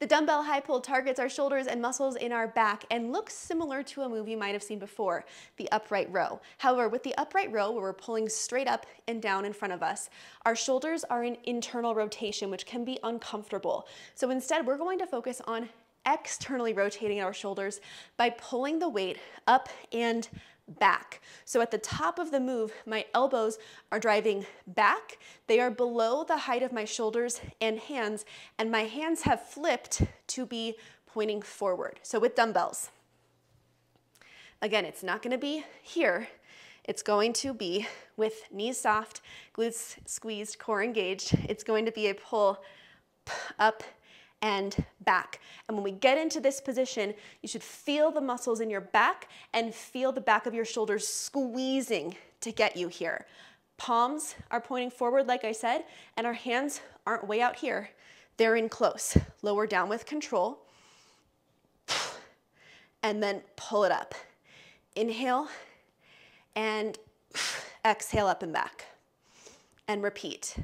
The dumbbell high pull targets our shoulders and muscles in our back and looks similar to a move you might have seen before, the upright row. However, with the upright row where we're pulling straight up and down in front of us, our shoulders are in internal rotation, which can be uncomfortable. So instead, we're going to focus on externally rotating our shoulders by pulling the weight up and back. So at the top of the move, my elbows are driving back. They are below the height of my shoulders and hands, and my hands have flipped to be pointing forward. So with dumbbells, again, it's not gonna be here. It's going to be with knees soft, glutes squeezed, core engaged. It's going to be a pull up and back. And when we get into this position, you should feel the muscles in your back and feel the back of your shoulders squeezing to get you here. Palms are pointing forward, like I said, and our hands aren't way out here. They're in close. Lower down with control. And then pull it up. Inhale and exhale up and back. And repeat.